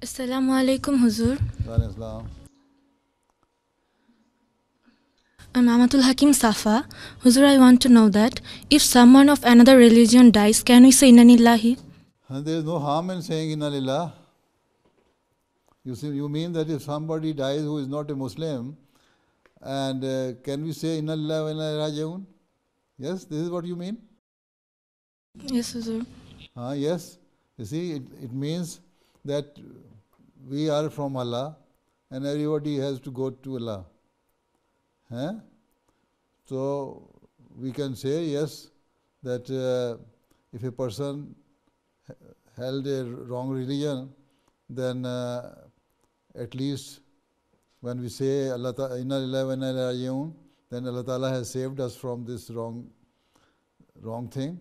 Assalamu alaikum, Huzur. Walaikum Assalam. I'm Amatul Hakim Safa. Huzur, I want to know that if someone of another religion dies, can we say Inna Lillahi? There is no harm in saying Inna Lillah. You see, you mean that if somebody dies who is not a Muslim, and uh, can we say Inna Lillah wa Inna? Yes, this is what you mean? Yes, Huzur. Ah, yes. You see, it, it means that we are from Allah and everybody has to go to Allah. Huh? So we can say, yes, that uh, if a person held a wrong religion, then uh, at least when we say Allah Ta- Inna lillahi wa inna then Allah Ta'ala has saved us from this wrong, wrong thing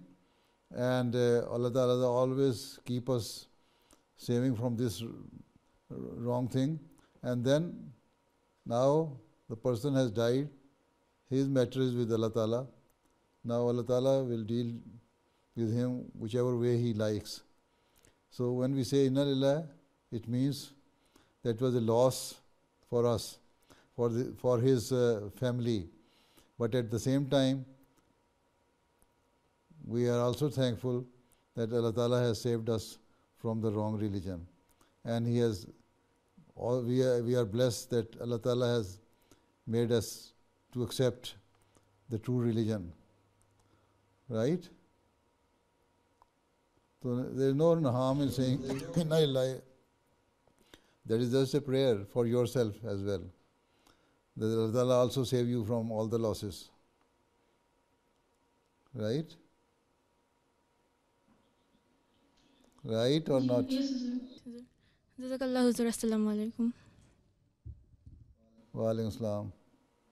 and uh, Allah Ta'ala always keep us saving from this wrong thing. And then now the person has died, his matter is with Allah Ta'ala. Now Allah Ta'ala will deal with him whichever way he likes. So when we say Inna Lillah, it means that was a loss for us, for, the, for his uh, family. But at the same time, we are also thankful that Allah Ta'ala has saved us from the wrong religion. And He has, all, we, are, we are blessed that Allah Ta'ala has made us to accept the true religion. Right? So there is no harm in saying, Inna. That is just a prayer for yourself as well. That Allah Ta'ala also save you from all the losses. Right? Right or not? جزاک اللہ حضور السلام علیکم۔ وعلیکم السلام۔